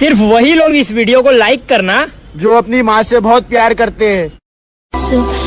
सिर्फ़ वही लोग इस वीडियो को लाइक करना जो अपनी माँ से बहुत प्यार करते हैं।